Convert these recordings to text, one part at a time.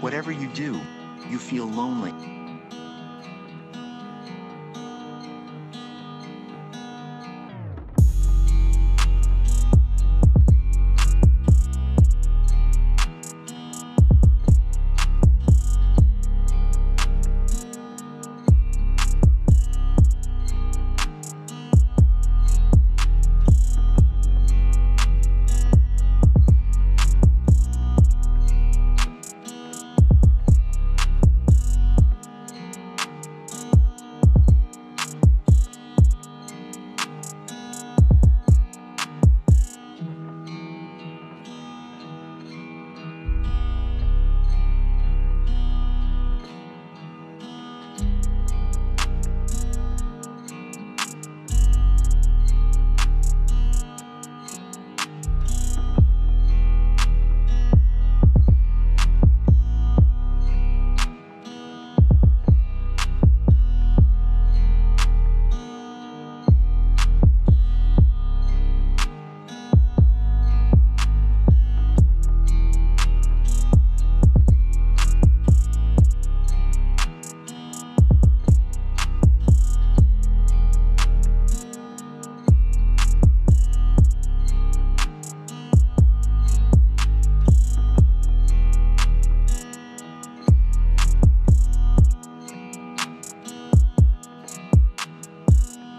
Whatever you do, you feel lonely.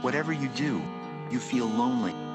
Whatever you do, you feel lonely.